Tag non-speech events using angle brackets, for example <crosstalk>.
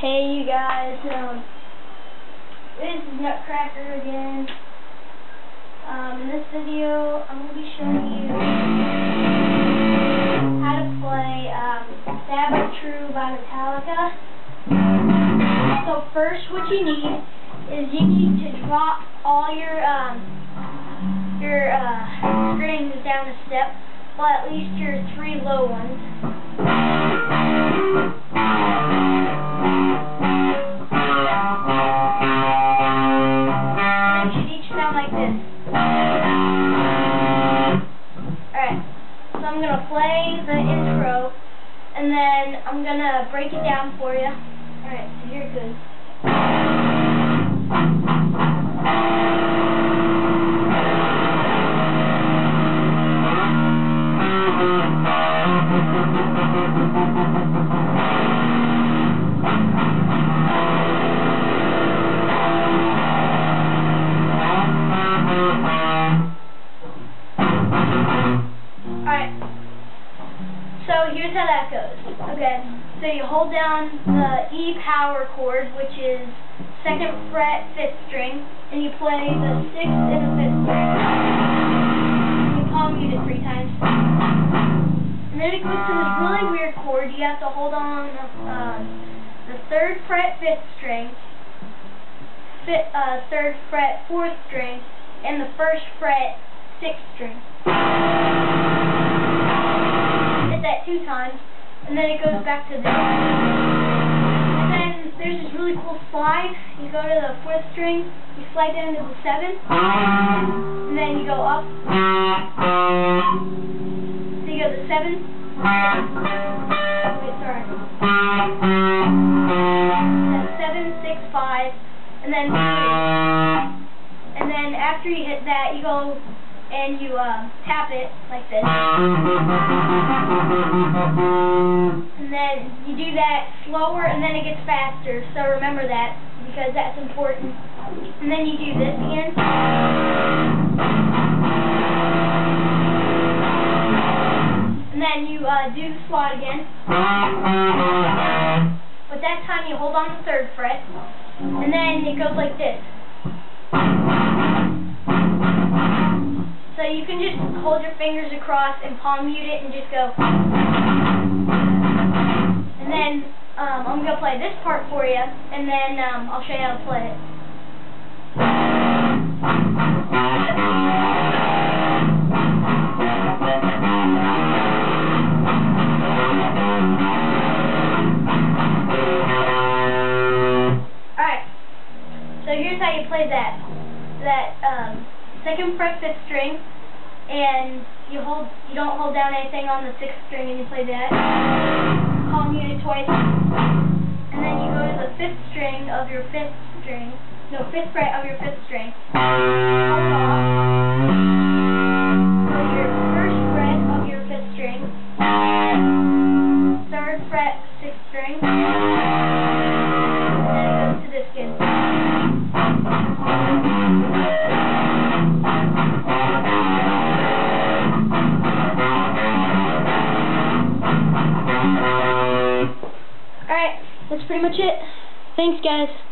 Hey you guys, um, this is Nutcracker again. Um, in this video, I'm going to be showing you how to play um, Sad But True by Metallica. So first, what you need is you need to drop all your um, your uh, strings down a step, well at least your three low ones. Like. Alright, so I'm going to play the intro, and then I'm going to break it down for you. Alright, so here it goes. Alright. <laughs> So here's how that goes. Okay. So you hold down the E power chord, which is second fret, fifth string, and you play the sixth and the fifth string. You palm mute it three times. And then it goes to this really weird chord. You have to hold on uh, the third fret, fifth string, fifth, uh, third fret, fourth string, and the first fret, sixth string and then it goes back to this. And then there's this really cool slide. You go to the fourth string, you slide down to the seventh, and then you go up. So you go to the seventh. Wait, sorry. That's seven, six, five, and then and then after you hit that, you go and you uh, tap it like this. And then you do that slower and then it gets faster. So remember that because that's important. And then you do this again. And then you uh, do the slot again. But that time you hold on the third fret. And then it goes like this. You can just hold your fingers across and palm mute it and just go. And then um, I'm going to play this part for you, and then um, I'll show you how to play it. Alright, so here's how you play that. That, um, second fret, fifth string, and you hold, you don't hold down anything on the sixth string and you play that. call muted twice, and then you go to the fifth string of your fifth string, no, fifth fret of your fifth string. That's pretty much it. Thanks, guys.